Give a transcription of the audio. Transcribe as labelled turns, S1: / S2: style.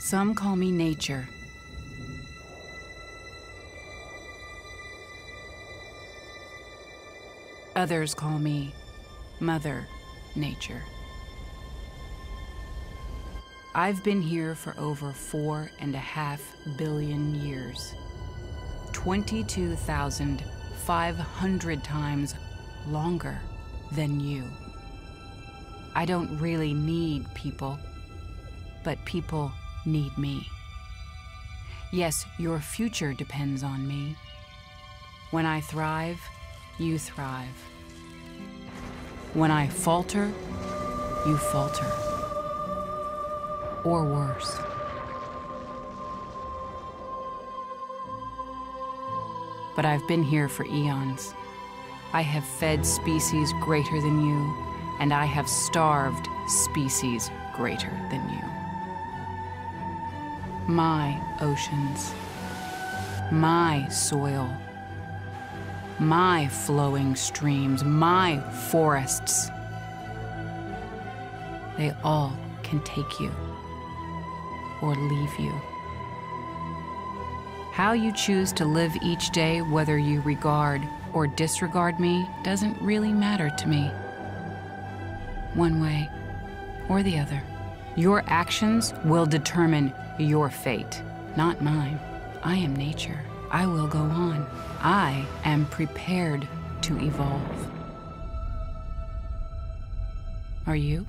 S1: Some call me nature. Others call me Mother Nature. I've been here for over four and a half billion years. 22,500 times longer than you. I don't really need people, but people need me. Yes, your future depends on me. When I thrive, you thrive. When I falter, you falter. Or worse. But I've been here for eons. I have fed species greater than you, and I have starved species greater than you. My oceans, my soil, my flowing streams, my forests. They all can take you or leave you. How you choose to live each day, whether you regard or disregard me, doesn't really matter to me. One way or the other. Your actions will determine your fate, not mine. I am nature. I will go on. I am prepared to evolve. Are you?